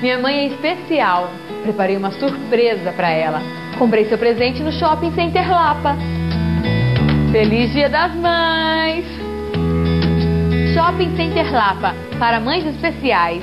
Minha mãe é especial. Preparei uma surpresa para ela. Comprei seu presente no Shopping Center Lapa. Feliz Dia das Mães! Shopping Center Lapa, para mães especiais.